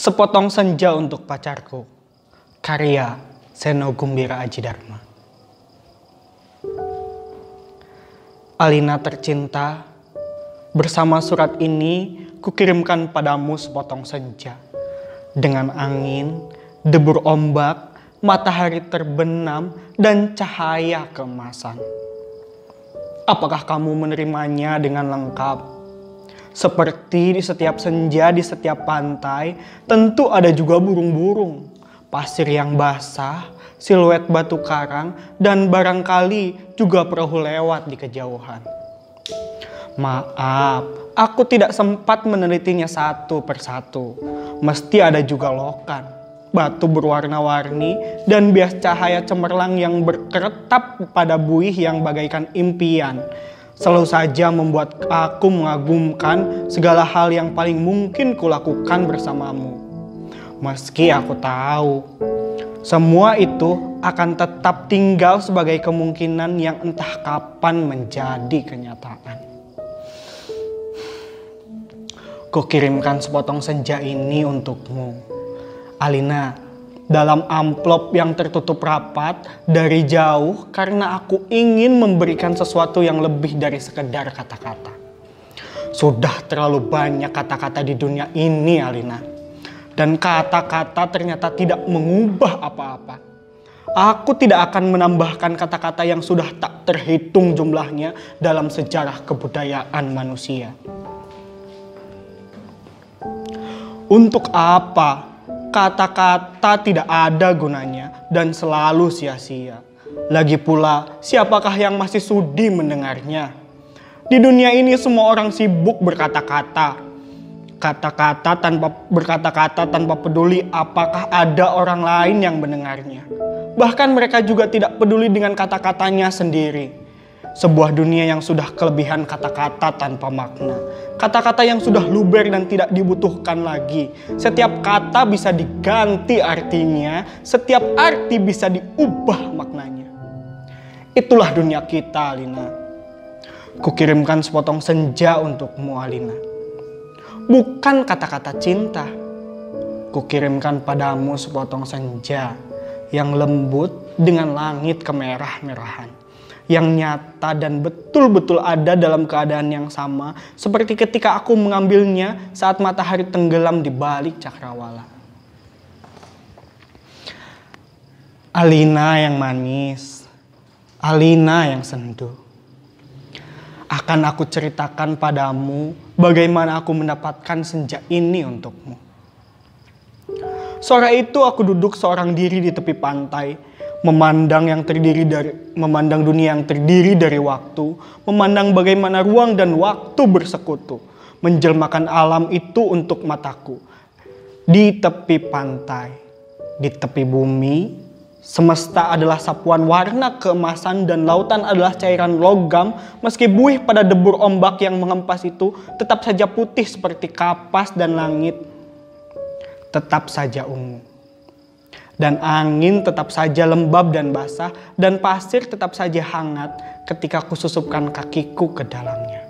Sepotong senja untuk pacarku. Karya Seno Gumbira Aji Dharma. Alina tercinta, bersama surat ini kukirimkan padamu sepotong senja. Dengan angin, debur ombak, matahari terbenam, dan cahaya kemasan. Apakah kamu menerimanya dengan lengkap? Seperti di setiap senja, di setiap pantai, tentu ada juga burung-burung. Pasir yang basah, siluet batu karang, dan barangkali juga perahu lewat di kejauhan. Maaf, aku tidak sempat menelitinya satu persatu. Mesti ada juga lokan, batu berwarna-warni, dan bias cahaya cemerlang yang berkeretap pada buih yang bagaikan impian selalu saja membuat aku mengagumkan segala hal yang paling mungkin kulakukan bersamamu. Meski aku tahu, semua itu akan tetap tinggal sebagai kemungkinan yang entah kapan menjadi kenyataan. Kukirimkan sepotong senja ini untukmu. Alina, dalam amplop yang tertutup rapat dari jauh karena aku ingin memberikan sesuatu yang lebih dari sekedar kata-kata. Sudah terlalu banyak kata-kata di dunia ini, Alina. Dan kata-kata ternyata tidak mengubah apa-apa. Aku tidak akan menambahkan kata-kata yang sudah tak terhitung jumlahnya dalam sejarah kebudayaan manusia. Untuk apa Kata-kata tidak ada gunanya dan selalu sia-sia. Lagi pula, siapakah yang masih sudi mendengarnya? Di dunia ini semua orang sibuk berkata-kata. Kata-kata tanpa berkata-kata tanpa peduli apakah ada orang lain yang mendengarnya. Bahkan mereka juga tidak peduli dengan kata-katanya sendiri. Sebuah dunia yang sudah kelebihan kata-kata tanpa makna. Kata-kata yang sudah luber dan tidak dibutuhkan lagi. Setiap kata bisa diganti artinya, setiap arti bisa diubah maknanya. Itulah dunia kita, Alina. Kukirimkan sepotong senja untukmu, Alina. Bukan kata-kata cinta. Kukirimkan padamu sepotong senja yang lembut dengan langit kemerah-merahan yang nyata dan betul-betul ada dalam keadaan yang sama seperti ketika aku mengambilnya saat matahari tenggelam di balik cakrawala. Alina yang manis, Alina yang sendu. Akan aku ceritakan padamu bagaimana aku mendapatkan senja ini untukmu. Sore itu aku duduk seorang diri di tepi pantai memandang yang terdiri dari memandang dunia yang terdiri dari waktu, memandang bagaimana ruang dan waktu bersekutu, menjelmakan alam itu untuk mataku. Di tepi pantai, di tepi bumi, semesta adalah sapuan warna keemasan dan lautan adalah cairan logam, meski buih pada debur ombak yang mengempas itu tetap saja putih seperti kapas dan langit. Tetap saja ungu dan angin tetap saja lembab dan basah, dan pasir tetap saja hangat ketika kususupkan kakiku ke dalamnya.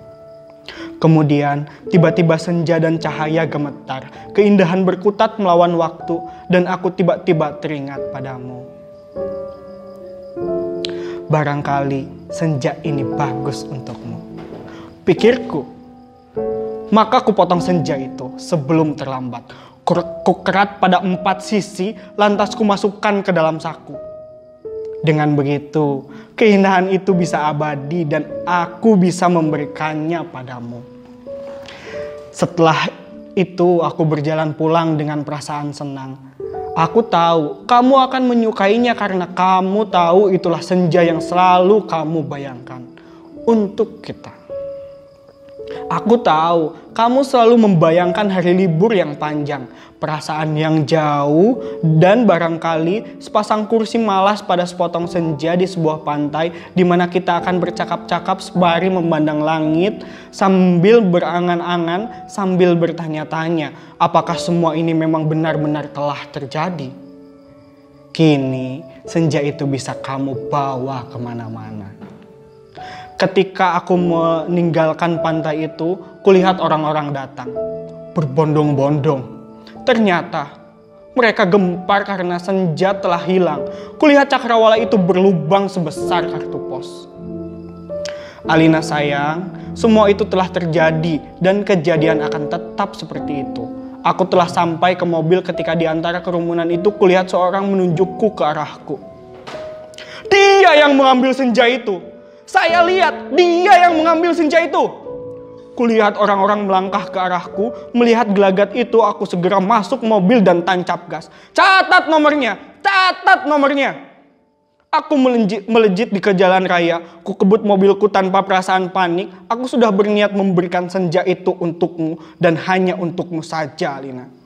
Kemudian tiba-tiba senja dan cahaya gemetar, keindahan berkutat melawan waktu, dan aku tiba-tiba teringat padamu. Barangkali senja ini bagus untukmu. Pikirku, maka kupotong senja itu sebelum terlambat kukerat pada empat sisi, lantas kumasukkan ke dalam saku. Dengan begitu, keindahan itu bisa abadi dan aku bisa memberikannya padamu. Setelah itu aku berjalan pulang dengan perasaan senang. Aku tahu kamu akan menyukainya karena kamu tahu itulah senja yang selalu kamu bayangkan untuk kita. Aku tahu kamu selalu membayangkan hari libur yang panjang, perasaan yang jauh, dan barangkali sepasang kursi malas pada sepotong senja di sebuah pantai di mana kita akan bercakap-cakap sembari memandang langit sambil berangan-angan, sambil bertanya-tanya, apakah semua ini memang benar-benar telah terjadi? Kini senja itu bisa kamu bawa ke mana-mana. Ketika aku meninggalkan pantai itu, kulihat orang-orang datang. Berbondong-bondong. Ternyata mereka gempar karena senja telah hilang. Kulihat cakrawala itu berlubang sebesar kartu pos. Alina sayang, semua itu telah terjadi dan kejadian akan tetap seperti itu. Aku telah sampai ke mobil ketika di antara kerumunan itu kulihat seorang menunjukku ke arahku. Dia yang mengambil senja itu. Saya lihat dia yang mengambil senja itu. Kulihat orang-orang melangkah ke arahku, melihat gelagat itu aku segera masuk mobil dan tancap gas. Catat nomornya, catat nomornya. Aku melejit, melejit di ke jalan raya, ku kebut mobilku tanpa perasaan panik. Aku sudah berniat memberikan senja itu untukmu dan hanya untukmu saja, Lina.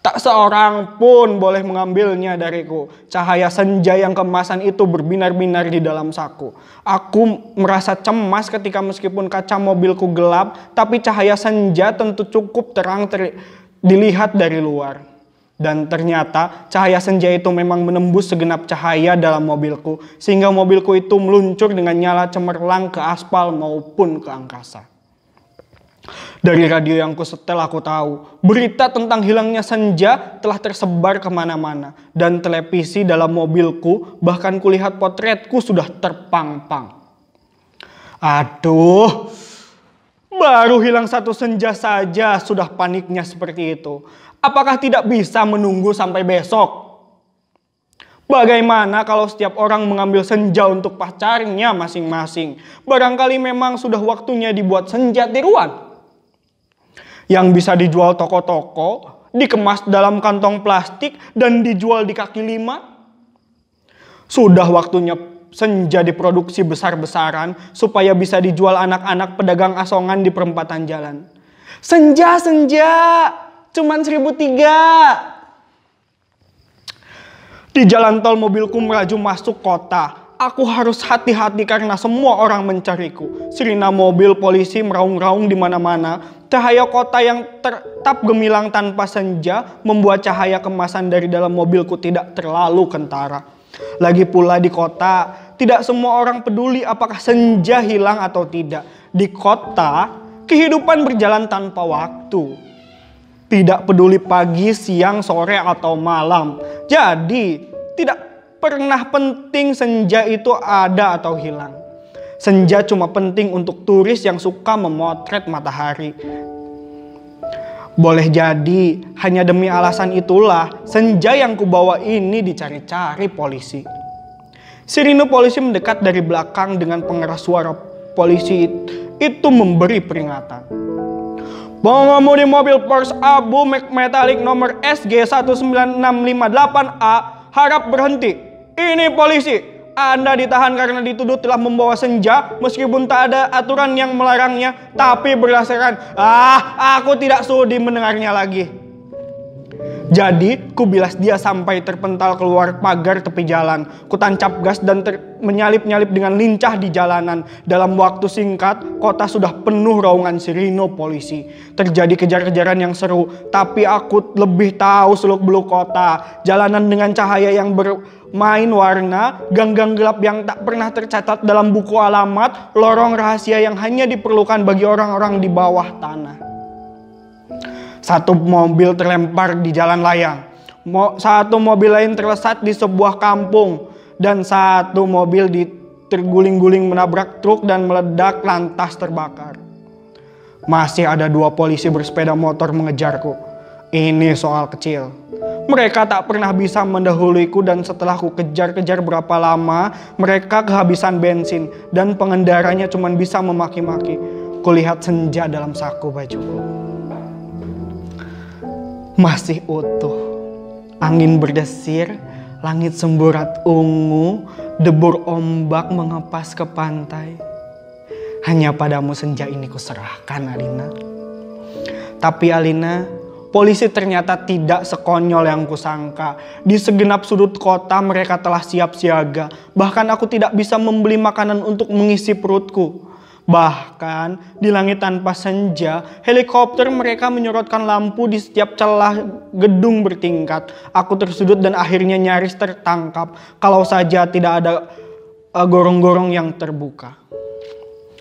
Tak seorang pun boleh mengambilnya dariku. Cahaya senja yang kemasan itu berbinar-binar di dalam saku. Aku merasa cemas ketika meskipun kaca mobilku gelap, tapi cahaya senja tentu cukup terang ter dilihat dari luar. Dan ternyata cahaya senja itu memang menembus segenap cahaya dalam mobilku, sehingga mobilku itu meluncur dengan nyala cemerlang ke aspal maupun ke angkasa. Dari radio yang kusetel aku tahu, berita tentang hilangnya senja telah tersebar ke mana-mana. Dan televisi dalam mobilku, bahkan kulihat potretku sudah terpang-pang. Aduh, baru hilang satu senja saja sudah paniknya seperti itu. Apakah tidak bisa menunggu sampai besok? Bagaimana kalau setiap orang mengambil senja untuk pacarnya masing-masing? Barangkali memang sudah waktunya dibuat senja tiruan yang bisa dijual toko-toko, dikemas dalam kantong plastik, dan dijual di kaki lima. Sudah waktunya senja diproduksi besar-besaran supaya bisa dijual anak-anak pedagang asongan di perempatan jalan. Senja, senja, cuman seribu tiga. Di jalan tol mobilku melaju masuk kota. Aku harus hati-hati karena semua orang mencariku. Sirina mobil polisi meraung-raung di mana-mana. Cahaya kota yang tetap gemilang tanpa senja membuat cahaya kemasan dari dalam mobilku tidak terlalu kentara. Lagi pula di kota, tidak semua orang peduli apakah senja hilang atau tidak. Di kota, kehidupan berjalan tanpa waktu. Tidak peduli pagi, siang, sore, atau malam. Jadi, tidak pernah penting senja itu ada atau hilang. Senja cuma penting untuk turis yang suka memotret matahari. Boleh jadi hanya demi alasan itulah senja yang kubawa ini dicari-cari polisi. Sirine polisi mendekat dari belakang dengan pengeras suara polisi itu memberi peringatan. Pengemudi mobil Porsche Abu Metallic nomor SG 19658A harap berhenti ini polisi, Anda ditahan karena dituduh telah membawa senja meskipun tak ada aturan yang melarangnya, tapi berdasarkan ah, aku tidak sudi mendengarnya lagi. Jadi, ku bilas dia sampai terpental keluar pagar tepi jalan. Ku tancap gas dan menyalip-nyalip dengan lincah di jalanan. Dalam waktu singkat, kota sudah penuh raungan sirino polisi. Terjadi kejar-kejaran yang seru, tapi aku lebih tahu seluk-beluk kota. Jalanan dengan cahaya yang bermain warna, gang-gang gelap yang tak pernah tercatat dalam buku alamat, lorong rahasia yang hanya diperlukan bagi orang-orang di bawah tanah. Satu mobil terlempar di jalan layang. Satu mobil lain terlesat di sebuah kampung. Dan satu mobil di terguling-guling menabrak truk dan meledak lantas terbakar. Masih ada dua polisi bersepeda motor mengejarku. Ini soal kecil. Mereka tak pernah bisa mendahuluiku dan setelah ku kejar-kejar berapa lama, mereka kehabisan bensin dan pengendaranya cuma bisa memaki-maki. Kulihat senja dalam saku bajuku masih utuh. Angin berdesir, langit semburat ungu, debur ombak mengepas ke pantai. Hanya padamu senja ini kuserahkan Alina. Tapi Alina, polisi ternyata tidak sekonyol yang kusangka. Di segenap sudut kota mereka telah siap siaga. Bahkan aku tidak bisa membeli makanan untuk mengisi perutku. Bahkan di langit tanpa senja, helikopter mereka menyorotkan lampu di setiap celah gedung bertingkat. Aku tersudut dan akhirnya nyaris tertangkap kalau saja tidak ada eh, gorong-gorong yang terbuka.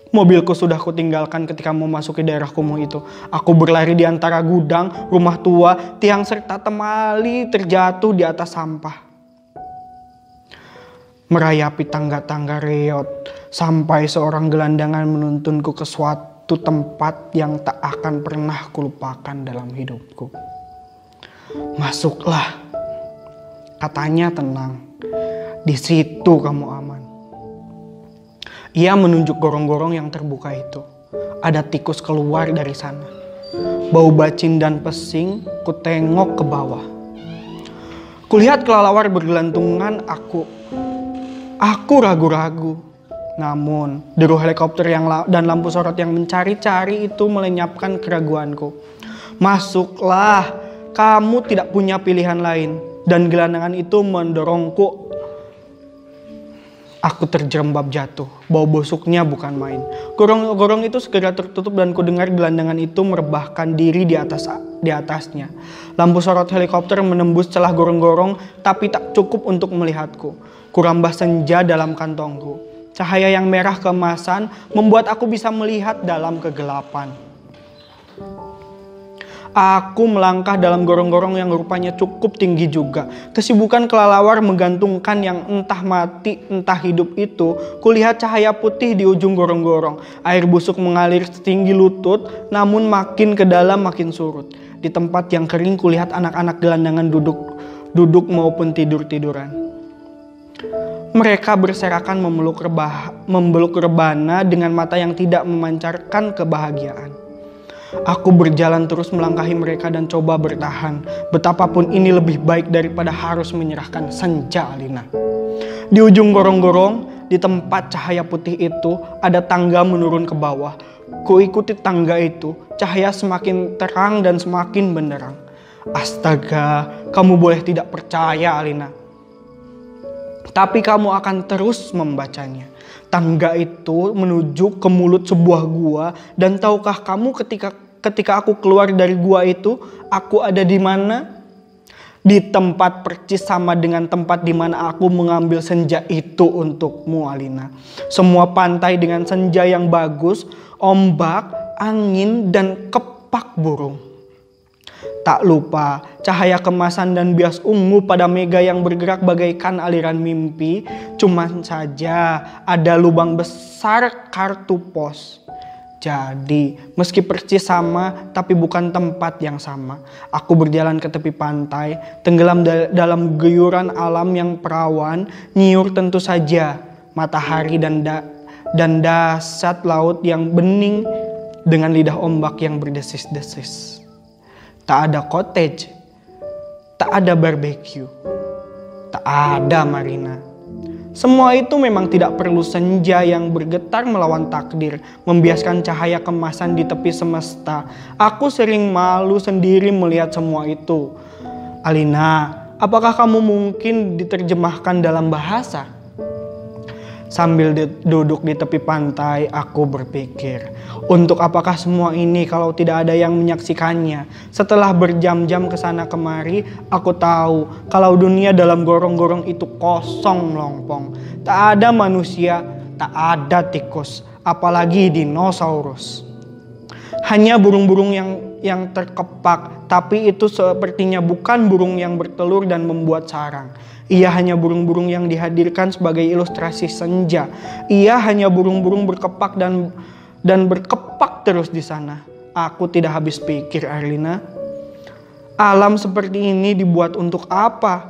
Mobilku sudah kutinggalkan ketika memasuki daerah kumuh itu. Aku berlari di antara gudang, rumah tua, tiang serta temali terjatuh di atas sampah. Merayapi tangga-tangga reot sampai seorang gelandangan menuntunku ke suatu tempat yang tak akan pernah kulupakan dalam hidupku. Masuklah, katanya tenang. Di situ kamu aman. Ia menunjuk gorong-gorong yang terbuka itu. Ada tikus keluar dari sana. Bau bacin dan pesing, ku tengok ke bawah. Kulihat kelelawar bergelantungan, aku aku ragu-ragu. Namun, deru helikopter yang dan lampu sorot yang mencari-cari itu melenyapkan keraguanku. Masuklah, kamu tidak punya pilihan lain. Dan gelandangan itu mendorongku Aku terjerembab jatuh, bau busuknya bukan main. Gorong-gorong itu segera tertutup dan kudengar gelandangan itu merebahkan diri di atas di atasnya. Lampu sorot helikopter menembus celah gorong-gorong tapi tak cukup untuk melihatku. Kurambah senja dalam kantongku. Cahaya yang merah kemasan membuat aku bisa melihat dalam kegelapan. Aku melangkah dalam gorong-gorong yang rupanya cukup tinggi juga. Kesibukan kelelawar menggantungkan yang entah mati entah hidup itu. Kulihat cahaya putih di ujung gorong-gorong. Air busuk mengalir setinggi lutut namun makin ke dalam makin surut. Di tempat yang kering kulihat anak-anak gelandangan duduk duduk maupun tidur-tiduran. Mereka berserakan memeluk, rebah, memeluk rebana dengan mata yang tidak memancarkan kebahagiaan. Aku berjalan terus melangkahi mereka dan coba bertahan. Betapapun ini lebih baik daripada harus menyerahkan senja Alina. Di ujung gorong-gorong, di tempat cahaya putih itu, ada tangga menurun ke bawah. Ku ikuti tangga itu, cahaya semakin terang dan semakin benderang. Astaga, kamu boleh tidak percaya Alina. Tapi kamu akan terus membacanya. Tangga itu menuju ke mulut sebuah gua dan tahukah kamu ketika ketika aku keluar dari gua itu aku ada di mana? Di tempat percis sama dengan tempat di mana aku mengambil senja itu untukmu Alina. Semua pantai dengan senja yang bagus, ombak, angin dan kepak burung. Tak lupa cahaya kemasan dan bias ungu pada mega yang bergerak bagaikan aliran mimpi. Cuma saja ada lubang besar kartu pos. Jadi, meski persis sama, tapi bukan tempat yang sama. Aku berjalan ke tepi pantai, tenggelam dalam geyuran alam yang perawan, nyiur tentu saja matahari dan da dan dasat laut yang bening dengan lidah ombak yang berdesis-desis tak ada cottage, tak ada barbecue, tak ada marina. Semua itu memang tidak perlu senja yang bergetar melawan takdir, membiaskan cahaya kemasan di tepi semesta. Aku sering malu sendiri melihat semua itu. Alina, apakah kamu mungkin diterjemahkan dalam bahasa? Sambil duduk di tepi pantai, aku berpikir, untuk apakah semua ini kalau tidak ada yang menyaksikannya? Setelah berjam-jam ke sana kemari, aku tahu kalau dunia dalam gorong-gorong itu kosong melompong. Tak ada manusia, tak ada tikus, apalagi dinosaurus. Hanya burung-burung yang yang terkepak, tapi itu sepertinya bukan burung yang bertelur dan membuat sarang. Ia hanya burung-burung yang dihadirkan sebagai ilustrasi senja. Ia hanya burung-burung berkepak dan dan berkepak terus di sana. Aku tidak habis pikir, Arlina. Alam seperti ini dibuat untuk apa?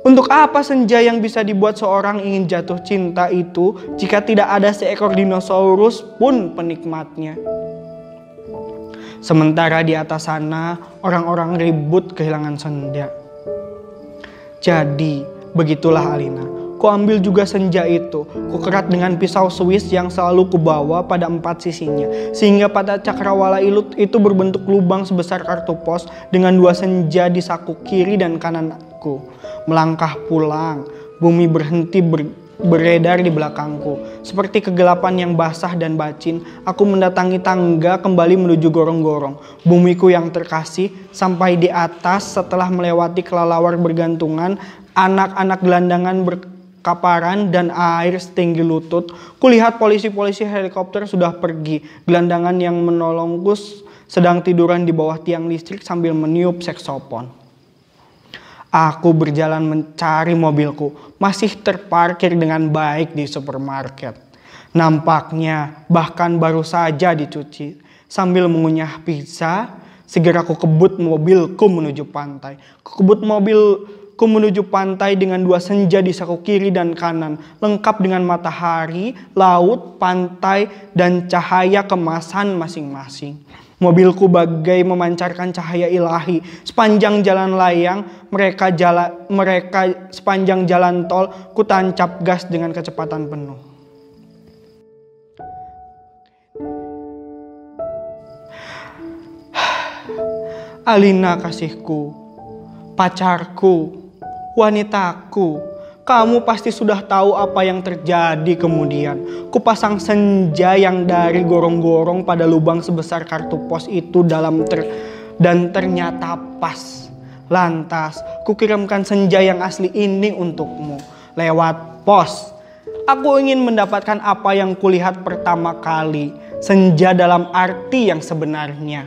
Untuk apa senja yang bisa dibuat seorang ingin jatuh cinta itu jika tidak ada seekor dinosaurus pun penikmatnya? Sementara di atas sana orang-orang ribut kehilangan senja. Jadi, begitulah Alina. Ku ambil juga senja itu, ku kerat dengan pisau Swiss yang selalu kubawa pada empat sisinya. Sehingga pada cakrawala ilut itu berbentuk lubang sebesar kartu pos dengan dua senja di saku kiri dan kananku. Melangkah pulang, bumi berhenti ber beredar di belakangku. Seperti kegelapan yang basah dan bacin, aku mendatangi tangga kembali menuju gorong-gorong. Bumiku yang terkasih sampai di atas setelah melewati kelelawar bergantungan, anak-anak gelandangan ber kaparan dan air setinggi lutut. Kulihat polisi-polisi helikopter sudah pergi. Gelandangan yang menolongku sedang tiduran di bawah tiang listrik sambil meniup seksopon. Aku berjalan mencari mobilku, masih terparkir dengan baik di supermarket. Nampaknya bahkan baru saja dicuci. Sambil mengunyah pizza, segera aku kebut mobilku menuju pantai. Kebut mobilku menuju pantai dengan dua senja di saku kiri dan kanan, lengkap dengan matahari, laut, pantai, dan cahaya kemasan masing-masing. Mobilku bagai memancarkan cahaya ilahi. Sepanjang jalan layang, mereka jalan mereka sepanjang jalan tol, ku tancap gas dengan kecepatan penuh. Alina kasihku, pacarku, wanitaku, kamu pasti sudah tahu apa yang terjadi kemudian. Kupasang senja yang dari gorong-gorong pada lubang sebesar kartu pos itu dalam ter dan ternyata pas. Lantas, kukirimkan senja yang asli ini untukmu lewat pos. Aku ingin mendapatkan apa yang kulihat pertama kali, senja dalam arti yang sebenarnya.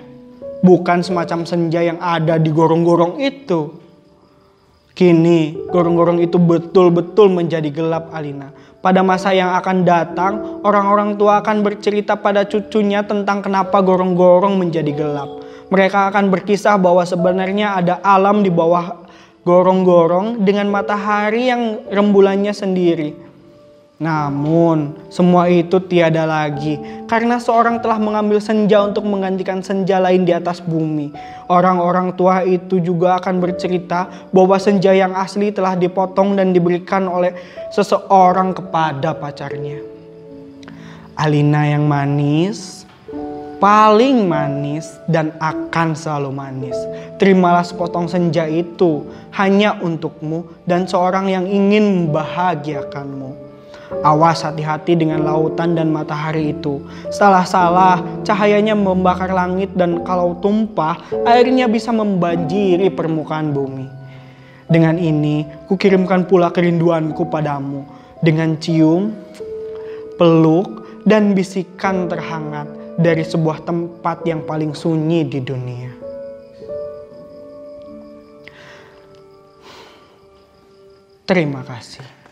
Bukan semacam senja yang ada di gorong-gorong itu. Kini, gorong-gorong itu betul-betul menjadi gelap Alina. Pada masa yang akan datang, orang-orang tua akan bercerita pada cucunya tentang kenapa gorong-gorong menjadi gelap. Mereka akan berkisah bahwa sebenarnya ada alam di bawah gorong-gorong dengan matahari yang rembulannya sendiri. Namun, semua itu tiada lagi karena seorang telah mengambil senja untuk menggantikan senja lain di atas bumi. Orang-orang tua itu juga akan bercerita bahwa senja yang asli telah dipotong dan diberikan oleh seseorang kepada pacarnya. Alina yang manis, paling manis dan akan selalu manis. Terimalah sepotong senja itu hanya untukmu dan seorang yang ingin membahagiakanmu. Awas hati-hati dengan lautan dan matahari itu. Salah-salah, cahayanya membakar langit dan kalau tumpah, airnya bisa membanjiri permukaan bumi. Dengan ini, kukirimkan pula kerinduanku padamu. Dengan cium, peluk, dan bisikan terhangat dari sebuah tempat yang paling sunyi di dunia. Terima kasih.